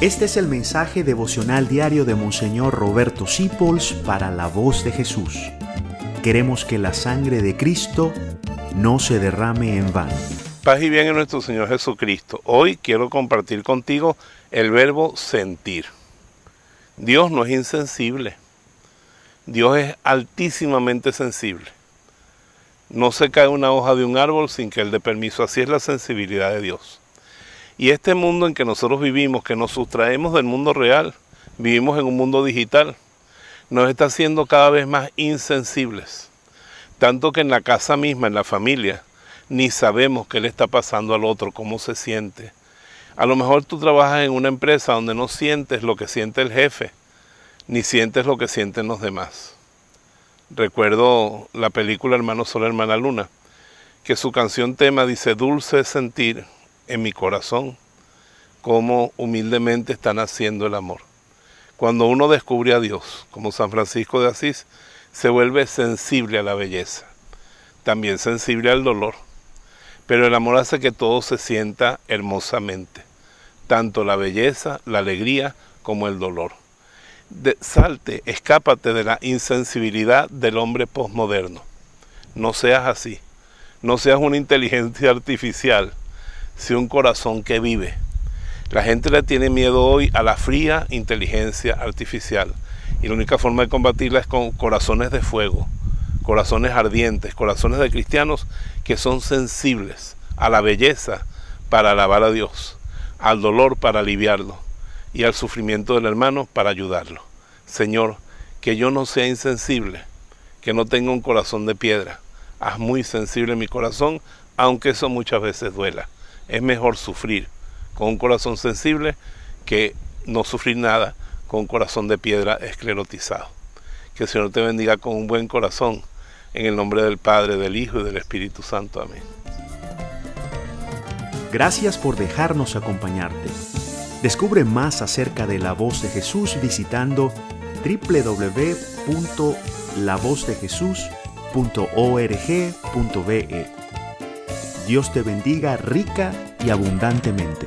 Este es el mensaje devocional diario de Monseñor Roberto Sipols para la voz de Jesús. Queremos que la sangre de Cristo no se derrame en vano. Paz y bien en nuestro Señor Jesucristo. Hoy quiero compartir contigo el verbo sentir. Dios no es insensible. Dios es altísimamente sensible. No se cae una hoja de un árbol sin que Él dé permiso. Así es la sensibilidad de Dios. Y este mundo en que nosotros vivimos, que nos sustraemos del mundo real, vivimos en un mundo digital, nos está haciendo cada vez más insensibles. Tanto que en la casa misma, en la familia, ni sabemos qué le está pasando al otro, cómo se siente. A lo mejor tú trabajas en una empresa donde no sientes lo que siente el jefe, ni sientes lo que sienten los demás. Recuerdo la película Hermano Sol, Hermana Luna, que su canción tema dice, dulce sentir en mi corazón cómo humildemente está naciendo el amor. Cuando uno descubre a Dios, como San Francisco de Asís, se vuelve sensible a la belleza, también sensible al dolor. Pero el amor hace que todo se sienta hermosamente, tanto la belleza, la alegría como el dolor. salte, escápate de la insensibilidad del hombre posmoderno. No seas así. No seas una inteligencia artificial si un corazón que vive. La gente le tiene miedo hoy a la fría inteligencia artificial y la única forma de combatirla es con corazones de fuego, corazones ardientes, corazones de cristianos que son sensibles a la belleza para alabar a Dios, al dolor para aliviarlo y al sufrimiento del hermano para ayudarlo. Señor, que yo no sea insensible, que no tenga un corazón de piedra. Haz muy sensible mi corazón, aunque eso muchas veces duela es mejor sufrir con un corazón sensible que no sufrir nada con un corazón de piedra esclerotizado. Que el Señor te bendiga con un buen corazón, en el nombre del Padre, del Hijo y del Espíritu Santo. Amén. Gracias por dejarnos acompañarte. Descubre más acerca de la voz de Jesús visitando www.lavozdejesús.org.be Dios te bendiga rica y abundantemente.